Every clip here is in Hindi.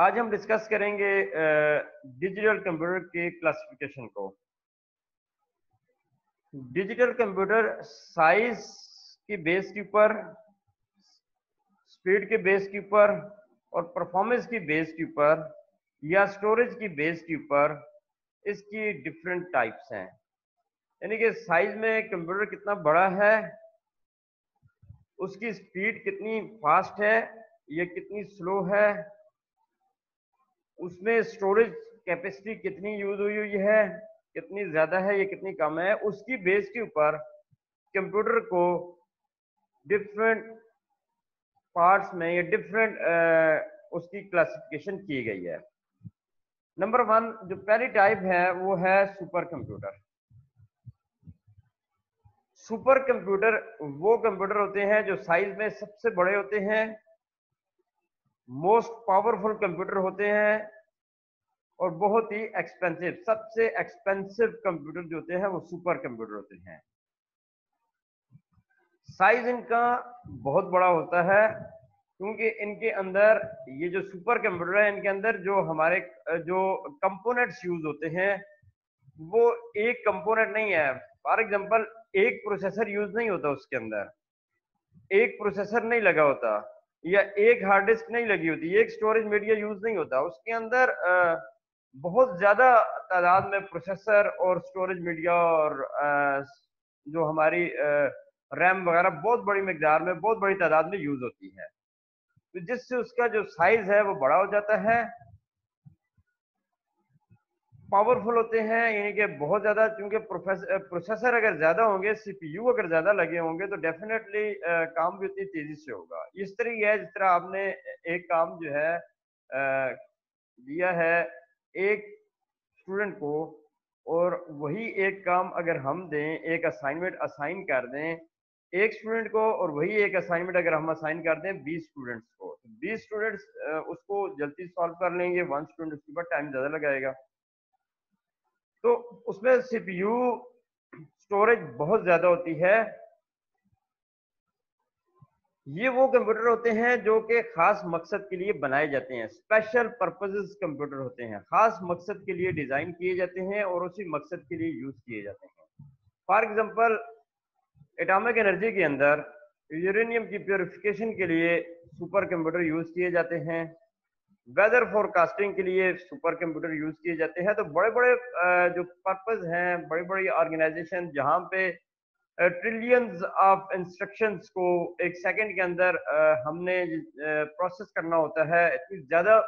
आज हम डिस्कस करेंगे डिजिटल कंप्यूटर के क्लासिफिकेशन को। डिजिटल कंप्यूटर साइज़ की बेस के ऊपर स्पीड के बेस के ऊपर और परफॉर्मेंस की बेस के ऊपर या स्टोरेज की बेस के ऊपर इसकी डिफरेंट टाइप्स हैं। यानी कि साइज़ में कंप्यूटर कितना बड़ा है, उसकी स्पीड कितनी फास्ट है, या कितनी स्लो है उसमें स्टोरेज कैपेसिटी कितनी यूज़ हुई हुई है, कितनी ज़्यादा है, या कितनी कम है, उसकी बेस के ऊपर कंप्यूटर को डिफरेंट पार्ट्स में या डिफरेंट उसकी क्लासिफिकेशन की गई है। नंबर वन जो पहली टाइप है, वो है सुपर कंप्यूटर सुपर कंप्यूटर वो कंप्यूटर होते हैं जो साइज़ में सबसे बड़े होते हैं मोस्ट पावरफुल कंप्यूटर होते हैं और बहुत ही एक्सपेंसिव, सबसे एक्सपेंसिव कंप्यूटर जो होते हैं, वो सुपर कंप्यूटर होते हैं। साइज़ इनका बहुत बड़ा होता है, क्योंकि इनके अंदर ये जो सुपर कंप्यूटर है, इनके अंदर जो हमारे, जो कंपोनेंट्स यूज़ होते हैं, वो एक कंपोनेंट नहीं है। फॉर एग्जांपल, एक प्रोसेसर यूज़ नहीं होता उसके अंदर। एक प्रोसेसर नहीं लगा होता। या एक हार्ड डिस्क नहीं लगी होती, एक स्टोरेज मीडिया यूज़ नहीं होता। उसके अंदर बहुत ज़्यादा तादाद में प्रोसेसर और स्टोरेज मीडिया और जो हमारी रैम वगैरह बहुत बड़ी मकदार में, बहुत बड़ी तादाद में यूज़ होती है। तो जिससे उसका जो साइज़ है वो बड़ा हो जाता है पावरफुल होते हैं, यानी कि बहुत ज़्यादा क्योंकि प्रोसेसर अगर ज़्यादा होंगे सीपीयू अगर ज़्यादा लगे होंगे तो डेफिनेटली काम भी उतनी तेज़ी से होगा। इस तरह है जिस तरह आपने एक काम जो है दिया है, एक स्टूडेंट को, और वही एक काम अगर हम दें, एक असाइनमेंट असाइन कर दें, एक स्टूडेंट को, और वही एक असाइनमेंट अगर हम असाइन कर दें, बीस स्टूडेंट्स को तो बीस स्टूडेंट्स उसको जल्दी सॉल्व कर लेंगे वन स्टूडेंट उसके ऊपर टाइम ज़्यादा लगाएगा। तो उसमें सीपीयू स्टोरेज बहुत ज़्यादा होती है। ये वो कंप्यूटर होते हैं जो कि खास मकसद के लिए बनाए जाते हैं स्पेशल पर्पजेज कंप्यूटर होते हैं। खास मकसद के लिए डिज़ाइन किए जाते हैं और उसी मकसद के लिए यूज़ किए जाते हैं। फॉर एग्जांपल एटॉमिक एनर्जी के अंदर यूरेनियम की प्योरिफिकेशन के लिए सुपर कंप्यूटर यूज़ किए जाते हैं। वेदर फोरकास्टिंग के लिए सुपर कंप्यूटर यूज़ किए जाते हैं। तो बड़े बड़े जो पर्पज हैं बड़ी बड़ी ऑर्गेनाइजेशन जहाँ पे ट्रिलियंस ऑफ़ इंस्ट्रक्शंस को एक सेकंड के अंदर हमने प्रोसेस करना होता है। इतनी ज़्यादा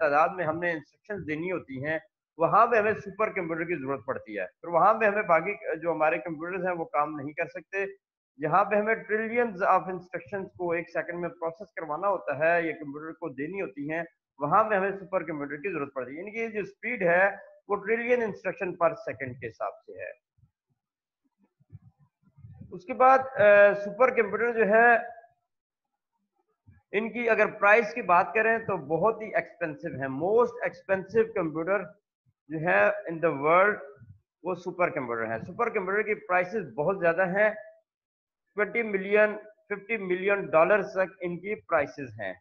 तादाद में हमने इंस्ट्रक्शंस देनी होती हैं। वहाँ पे हमें सुपर कंप्यूटर की ज़रूरत पड़ती है। फिर वहाँ पे हमें बाकी जो हमारे कंप्यूटर्स हैं, वो काम नहीं कर सकते। यहाँ पे हमें ट्रिलियंस ऑफ़ इंस्ट्रक्शंस को एक सेकंड में प्रोसेस करवाना होता है। ये कंप्यूटर को देनी होती हैं। वहाँ पे हमें सुपर कंप्यूटर की ज़रूरत पड़ती है। यानी कि जो स्पीड है, वो ट्रिलियन इंस्ट्रक्शन पर सेकेंड के हिसाब से है। उसके बाद सुपर कंप्यूटर जो है, इनकी अगर प्राइस की बात करें तो बहुत ही एक्सपेंसिव है। मोस्ट एक्सपेंसिव कंप्यूटर जो है इन द वर्ल्ड वो सुपर कंप्यूटर है। सुपर कंप्यूटर की प्राइसेस बहुत ज़्यादा हैं। 20 मिलियन 50 मिलियन डॉलर तक इनकी प्राइसेस हैं।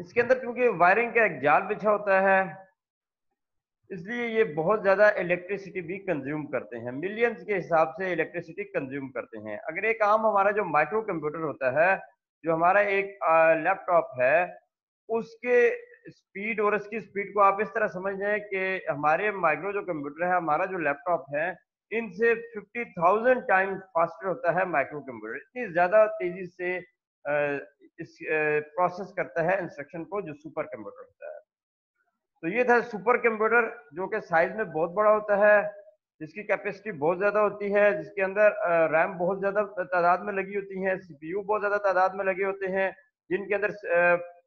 इसके अंदर क्योंकि वायरिंग का एक जाल बिछा होता है इसलिए ये बहुत ज़्यादा इलेक्ट्रिसिटी भी कंज्यूम करते हैं। मिलियंस के हिसाब से इलेक्ट्रिसिटी कंज्यूम करते हैं। अगर एक आम हमारा जो माइक्रो कंप्यूटर होता है जो हमारा एक लैपटॉप है उसके स्पीड और इसकी स्पीड को आप इस तरह समझ जाए कि हमारे माइक्रो जो कंप्यूटर है हमारा जो लैपटॉप है इनसे 50,000 टाइम फास्टर होता है माइक्रो कंप्यूटर इतनी ज़्यादा तेज़ी से इस प्रोसेस करता है इंस्ट्रक्शन को जो सुपर कंप्यूटर होता है। तो ये था सुपर कंप्यूटर जो कि साइज़ में बहुत बड़ा होता है, जिसकी कैपेसिटी बहुत ज़्यादा होती है, जिसके अंदर रैम बहुत ज़्यादा तादाद में लगी होती है सीपीयू बहुत ज़्यादा तादाद में लगे होते हैं, जिनके अंदर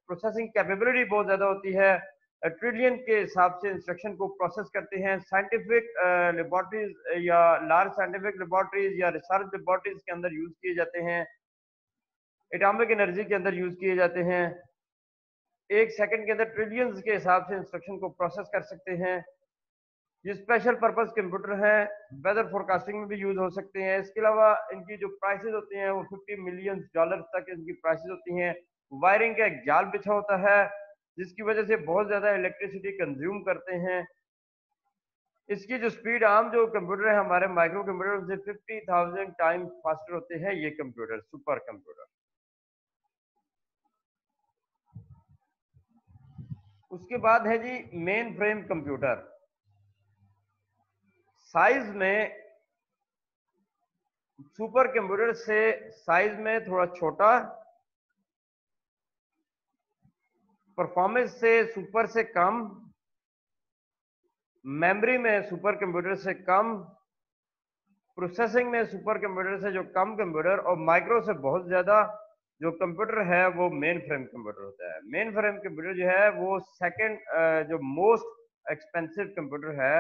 प्रोसेसिंग कैपेबिलिटी बहुत ज़्यादा होती है ट्रिलियन के हिसाब से इंस्ट्रक्शन को प्रोसेस करते हैं साइंटिफिक लेबॉर्ट्रीज या लार्ज साइंटिफिक लेबॉर्ट्रीज या रिसर्च लेबॉर्ट्रीज के अंदर यूज़ किए जाते हैं। एटॉमिक एनर्जी के अंदर यूज़ किए जाते हैं। एक सेकंड के अंदर ट्रिलियंस के हिसाब से इंस्ट्रक्शन को प्रोसेस कर सकते हैं। ये स्पेशल पर्पस कंप्यूटर हैं। वेदर फोरकास्टिंग में भी यूज़ हो सकते हैं। इसके अलावा इनकी जो प्राइसेस होती हैं, वो 50 मिलियन डॉलर तक इनकी प्राइसेस होती हैं। वायरिंग का एक जाल बिछा होता है, जिसकी वजह से बहुत ज़्यादा इलेक्ट्रिसिटी कंज्यूम करते हैं। इसकी जो स्पीड आम जो कंप्यूटर है, हमारे micro computer fifty thousand time faster होते हैं, ये कंप्यूटर सुपर कंप्यूटर उसके बाद है जी मेन फ्रेम कंप्यूटर साइज़ में सुपर कंप्यूटर से साइज़ में थोड़ा छोटा परफॉर्मेंस से सुपर से कम मेमोरी में सुपर कंप्यूटर से कम प्रोसेसिंग में सुपर कंप्यूटर से जो कम कंप्यूटर और माइक्रो से बहुत ज़्यादा जो कंप्यूटर है, वो मेन फ्रेम कंप्यूटर होता है। मेन फ्रेम कंप्यूटर जो है, वो सेकंड जो मोस्ट एक्सपेंसिव कंप्यूटर है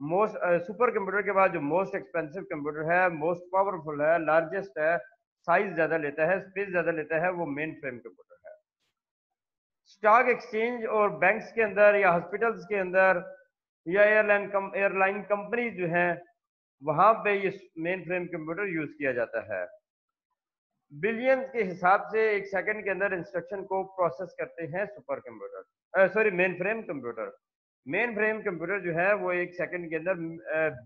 मोस्ट सुपर कंप्यूटर के बाद जो मोस्ट एक्सपेंसिव कंप्यूटर है मोस्ट पावरफुल है लार्जेस्ट है साइज़ ज़्यादा लेता है स्पेस ज़्यादा लेता है, वो मेन फ्रेम कंप्यूटर है। स्टॉक एक्सचेंज और बैंक्स के अंदर या हॉस्पिटल्स के अंदर या एयरलाइन एयरलाइन कंपनी जो है, वहाँ पे ये मेन फ्रेम कंप्यूटर यूज़ किया जाता है। बिलियंस के हिसाब से एक सेकंड के अंदर इंस्ट्रक्शन को प्रोसेस करते हैं super computer sorry main frame computer main frame computer जो है, वो एक सेकंड के अंदर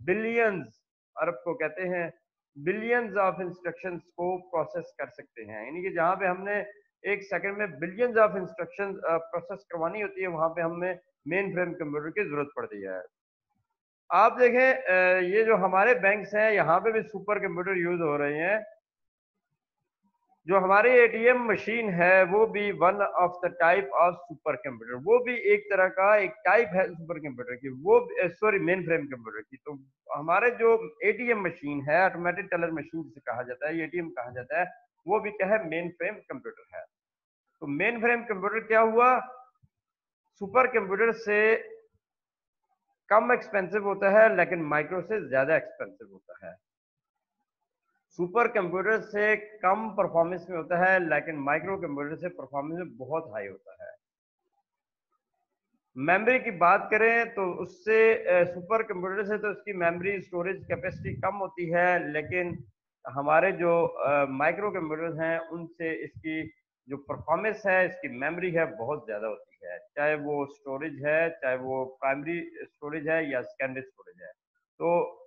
बिलियंस अरब को कहते हैं बिलियंस ऑफ़ इंस्ट्रक्शंस को प्रोसेस कर सकते हैं। यानी कि जहाँ पे हमने एक सेकंड में बिलियंस ऑफ़ इंस्ट्रक्शंस प्रोसेस करवानी होती है, वहाँ पे हमें मेन फ्रेम कंप्यूटर की ज़रूरत पड़ती है। आप देखें ये जो हमारे बैंक्स हैं, यहाँ पे भी सुपर कंप्यूटर यूज़ हो रहे हैं। जो हमारी एटीएम मशीन है, वो भी one of the type of super computer वो भी एक तरह का एक टाइप है सुपर कंप्यूटर की। वो सॉरी मेन फ्रेम कंप्यूटर की। तो हमारे जो एटीएम मशीन है ऑटोमेटिक टेलर मशीन जिसे कहा जाता है एटीएम कहा जाता है, वो भी क्या है मेन फ्रेम कंप्यूटर है। तो मेन फ्रेम कंप्यूटर क्या हुआ? सुपर कंप्यूटर से कम एक्सपेंसिव होता है, लेकिन माइक्रो से ज़्यादा एक्सपेंसिव होता है। सुपर कंप्यूटर से कम परफॉर्मेंस में होता है, लेकिन माइक्रो कंप्यूटर से परफॉर्मेंस में बहुत हाई होता है। मेमोरी की बात करें तो उससे सुपर कंप्यूटर से तो उसकी मेमोरी स्टोरेज कैपेसिटी कम होती है, लेकिन हमारे जो माइक्रो कंप्यूटर हैं, उनसे इसकी जो परफॉर्मेंस है, इसकी मेमोरी है, बहुत ज़्यादा होती है। चाहे वो स्टोरेज है, चाहे वो प्राइमरी स्टोरेज है या सेकेंडरी स्टोरेज है। तो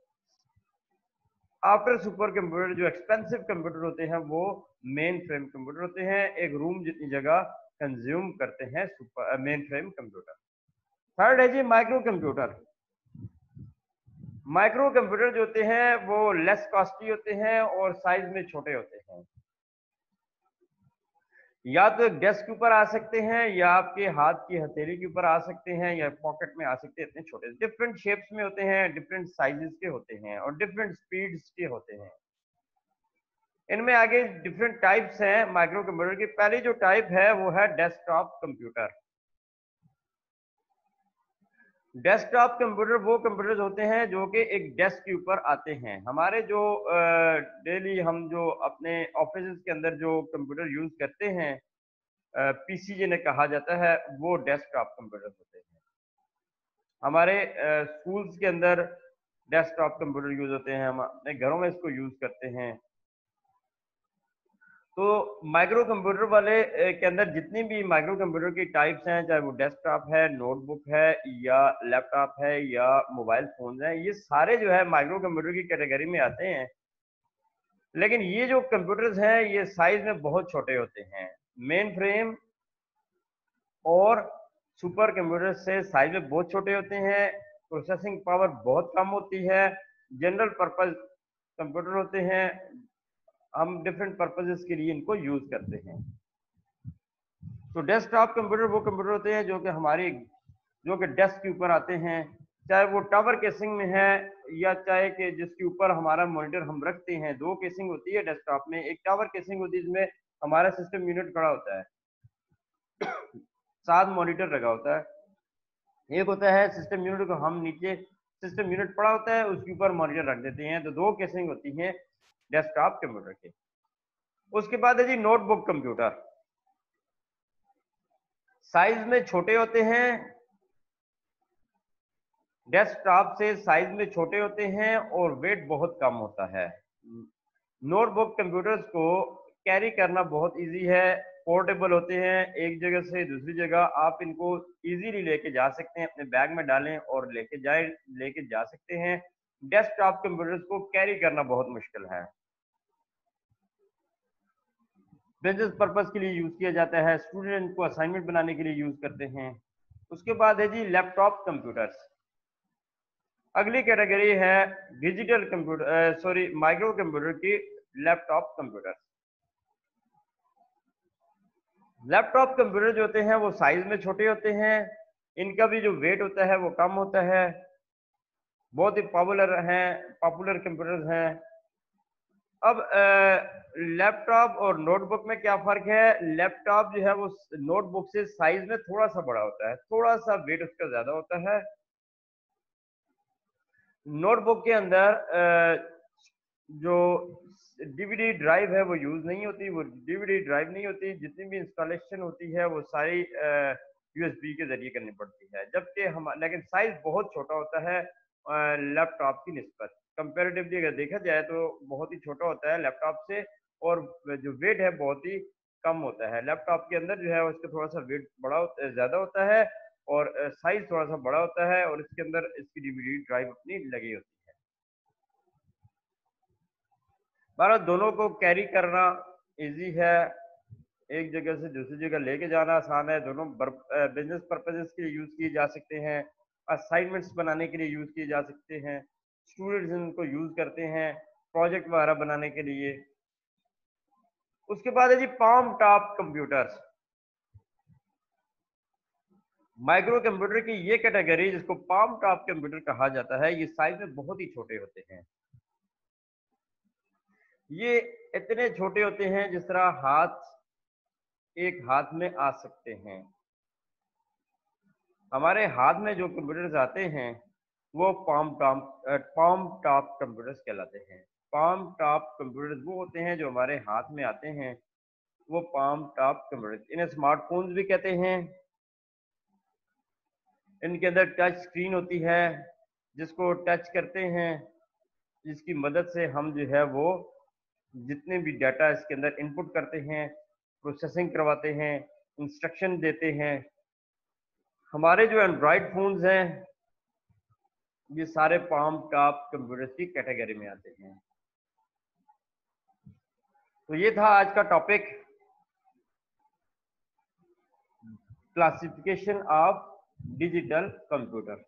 आफ्टर सुपर कंप्यूटर, जो एक्सपेंसिव कंप्यूटर होते हैं, वो मेन फ्रेम कंप्यूटर होते हैं। एक रूम जितनी जगह कंज्यूम करते हैं मेन फ्रेम कंप्यूटर। थर्ड है जी माइक्रो कंप्यूटर माइक्रो कंप्यूटर जो होते हैं, वो लेस कॉस्टली होते हैं और साइज़ में छोटे होते हैं। या तो डेस्क के ऊपर आ सकते हैं, या आपके हाथ की हथेली के ऊपर आ सकते हैं, या पॉकेट में आ सकते हैं, इतने छोटे। डिफरेंट शेप्स में होते हैं डिफरेंट साइजेस के होते हैं, और डिफरेंट स्पीड्स के होते हैं। इनमें आगे डिफरेंट टाइप्स हैं माइक्रो कंप्यूटर की। पहली जो टाइप है, वो है डेस्कटॉप कंप्यूटर डेस्कटॉप कंप्यूटर वो कंप्यूटर्स होते हैं जो कि एक डेस्क के ऊपर आते हैं। हमारे जो डेली हम जो अपने ऑफ़िस के अंदर जो कंप्यूटर यूज़ करते हैं पीसी जिन्हें कहा जाता है, वो डेस्कटॉप कंप्यूटर होते हैं। हमारे स्कूल्स के अंदर डेस्कटॉप कंप्यूटर यूज़ होते हैं, हम अपने घरों में इसको यूज़ करते हैं। तो माइक्रो कंप्यूटर वाले के अंदर जितनी भी माइक्रो कंप्यूटर की टाइप्स हैं, चाहे वो डेस्कटॉप है नोटबुक है, या लैपटॉप है, या मोबाइल फ़ोन है, ये सारे जो है माइक्रो कंप्यूटर की कैटेगरी में आते हैं। लेकिन ये जो कंप्यूटर्स हैं, ये साइज़ में बहुत छोटे होते हैं। मेन फ्रेम और सुपर कंप्यूटर से साइज़ में बहुत छोटे होते हैं। प्रोसेसिंग पावर बहुत कम होती है। जनरल पर्पज कंप्यूटर होते हैं। हम डिफरेंट पर्पजेस के लिए इनको यूज़ करते हैं। तो डेस्कटॉप कंप्यूटर वो कंप्यूटर होते हैं जो कि हमारे, जो कि डेस्क के ऊपर आते हैं। चाहे वो टावर केसिंग में है या चाहे कि जिसके ऊपर हमारा मॉनिटर हम रखते हैं, दो केसिंग होती है डेस्कटॉप में। एक टावर केसिंग होती है जिसमें हमारा सिस्टम यूनिट खड़ा होता है। सात मॉनिटर लगा होता है। एक होता है सिस्टम यूनिट को हम नीचे सिस्टम यूनिट पड़ा होता है, उसके ऊपर मॉनिटर रख देते हैं। तो दो केसिंग होती हैं। डेस्कटॉप कंप्यूटर के। उसके बाद है जी नोटबुक कंप्यूटर। साइज़ में छोटे होते हैं, डेस्कटॉप से साइज़ में छोटे होते हैं और वेट बहुत कम होता है। नोटबुक कंप्यूटर्स को कैरी करना बहुत इजी है, पोर्टेबल होते हैं, एक जगह से दूसरी जगह आप इनको इजीली लेके जा सकते हैं, अपने बैग में डालें और लेके जाए, लेके जा सकते हैं। डेस्कटॉप कंप्यूटर्स को कैरी करना बहुत मुश्किल है। बिज़नेस पर्पज के लिए यूज़ किया जाता है स्टूडेंट को असाइनमेंट बनाने के लिए यूज़ करते हैं। उसके बाद है जी लैपटॉप कंप्यूटर्स अगली कैटेगरी है digital computer sorry micro computer की लैपटॉप कंप्यूटर लैपटॉप कंप्यूटर जो होते हैं वो साइज़ में छोटे होते हैं। इनका भी जो वेट होता है वो कम होता है। बहुत ही पॉपुलर हैं पॉपुलर कंप्यूटर हैं। अब लैपटॉप और नोटबुक में क्या फ़र्क है? लैपटॉप जो है वो नोटबुक से साइज़ में थोड़ा सा बड़ा होता है थोड़ा सा वेट उसका ज़्यादा होता है। नोटबुक के अंदर जो डीवीडी ड्राइव है वो यूज़ नहीं होती, वो डीवीडी ड्राइव नहीं होती, जितनी भी इंस्टॉलेशन होती है वो सारी यूएसबी के ज़रिए करनी पड़ती है। जबकि हम, लेकिन साइज़ बहुत छोटा होता है लैपटॉप की नस्बत कंपेरेटिवली अगर देखा जाए तो बहुत ही छोटा होता है लैपटॉप से और जो वेट है बहुत ही कम होता है। लैपटॉप के अंदर जो है उसका थोड़ा सा वेट बड़ा ज़्यादा होता है और साइज़ थोड़ा सा बड़ा होता है और इसके अंदर इसकी डीवीडी ड्राइव अपनी लगी होती है। बारह दोनों को कैरी करना इजी है। एक जगह से दूसरी जगह लेके जाना आसान है। दोनों बिज़नेस पर्पजेस के लिए यूज़ किए जा सकते हैं। असाइनमेंट्स बनाने के लिए यूज़ किए जा सकते हैं। स्टूडेंट्स इनको यूज़ करते हैं प्रोजेक्ट वगैरह बनाने के लिए। उसके बाद है जी palm top computers micro computer की ये कैटेगरी जिसको पाम टॉप कंप्यूटर कहा जाता है, ये साइज़ में बहुत ही छोटे होते हैं। ये इतने छोटे होते हैं जिस तरह हाथ एक हाथ में आ सकते हैं। हमारे हाथ में जो कंप्यूटर्स आते हैं, वो palm top palm top computers कहलाते हैं। पाम टॉप कंप्यूटर्स वो होते हैं जो हमारे हाथ में आते हैं। वो पाम टॉप कंप्यूटर्स इन्हें स्मार्टफोन्स भी कहते हैं। इनके अंदर टच स्क्रीन होती है, जिसको टच करते हैं, जिसकी मदद से हम जो है वो जितने भी डाटा इसके अंदर इनपुट करते हैं प्रोसेसिंग करवाते हैं इंस्ट्रक्शन देते हैं। हमारे जो एंड्रॉयड फोन्स हैं, ये सारे पाम टॉप कंप्यूटर्स की कैटेगरी में आते हैं। तो ये था आज का topic classification of digital computer